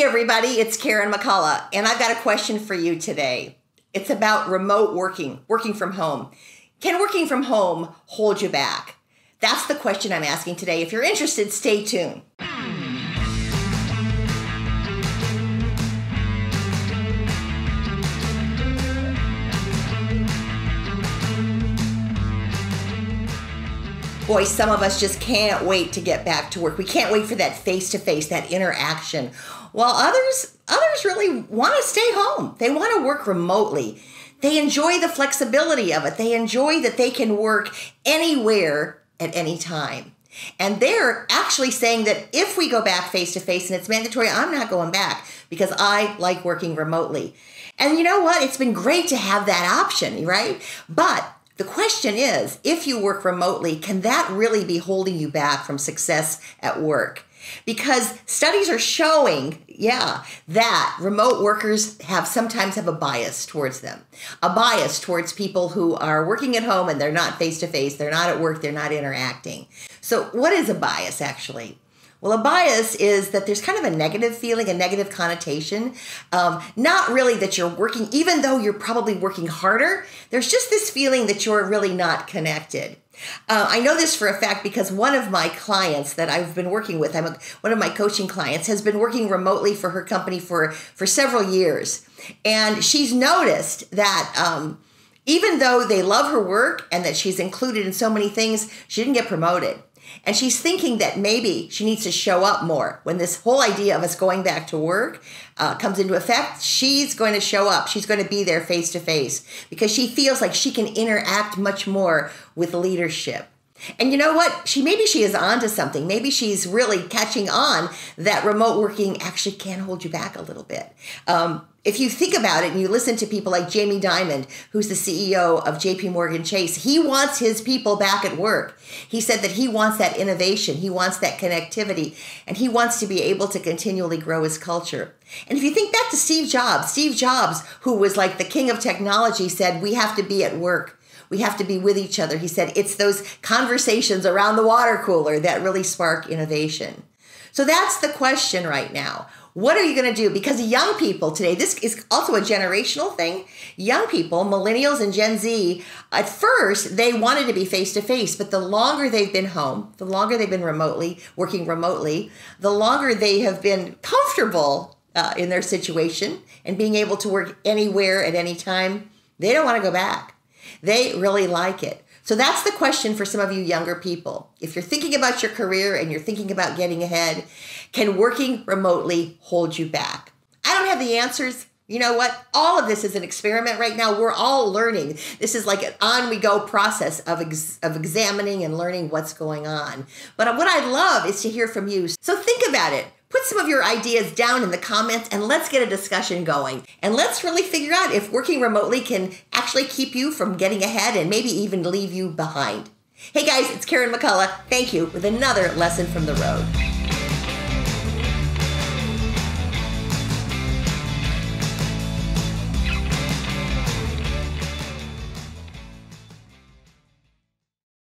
Hey, everybody, it's Karen McCullough, and I've got a question for you today. It's about remote working, working from home. Can working from home hold you back? That's the question I'm asking today. If you're interested, stay tuned. Boy, some of us just can't wait to get back to work. We can't wait for that face to face, that interaction. While others others really want to stay home. They want to work remotely. They enjoy the flexibility of it. They enjoy that they can work anywhere at any time. And they're actually saying that if we go back face to face and it's mandatory, I'm not going back because I like working remotely. And you know what? It's been great to have that option, right? But the question is if you work remotely, can that really be holding you back from success at work? Because studies are showing, yeah, that remote workers have sometimes have a bias towards them. A bias towards people who are working at home and they're not face to face, they're not at work, they're not interacting. So, what is a bias actually? Well, a bias is that there's kind of a negative feeling, a negative connotation. Um, not really that you're working, even though you're probably working harder, there's just this feeling that you're really not connected. Uh, I know this for a fact because one of my clients that I've been working with, I'm a, one of my coaching clients, has been working remotely for her company for for several years, and she's noticed that um, even though they love her work and that she's included in so many things, she didn't get promoted. And she's thinking that maybe she needs to show up more. When this whole idea of us going back to work uh, comes into effect, she's going to show up. She's going to be there face to face because she feels like she can interact much more with leadership. And you know what? She maybe she is onto something. Maybe she's really catching on that remote working actually can hold you back a little bit. Um, if you think about it and you listen to people like Jamie Dimon, who's the CEO of JP Morgan Chase, he wants his people back at work. He said that he wants that innovation, he wants that connectivity, and he wants to be able to continually grow his culture. And if you think back to Steve Jobs, Steve Jobs, who was like the king of technology, said, We have to be at work. We have to be with each other. He said, It's those conversations around the water cooler that really spark innovation. So that's the question right now. What are you going to do? Because young people today, this is also a generational thing. Young people, millennials and Gen Z, at first they wanted to be face to face, but the longer they've been home, the longer they've been remotely, working remotely, the longer they have been comfortable uh, in their situation and being able to work anywhere at any time, they don't want to go back. They really like it. So that's the question for some of you younger people. If you're thinking about your career and you're thinking about getting ahead, can working remotely hold you back? I don't have the answers. You know what? All of this is an experiment right now. We're all learning. This is like an on we go process of, ex- of examining and learning what's going on. But what I'd love is to hear from you. So think about it. Put some of your ideas down in the comments and let's get a discussion going. And let's really figure out if working remotely can actually keep you from getting ahead and maybe even leave you behind. Hey guys, it's Karen McCullough. Thank you with another lesson from the road.